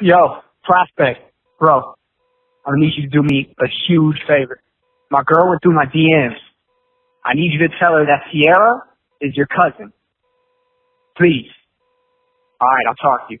Yo, Prospec, bro. I need you to do me a huge favor. My girl went through my DMs. I need you to tell her that Sierra is your cousin. Please. All right, I'll talk to you.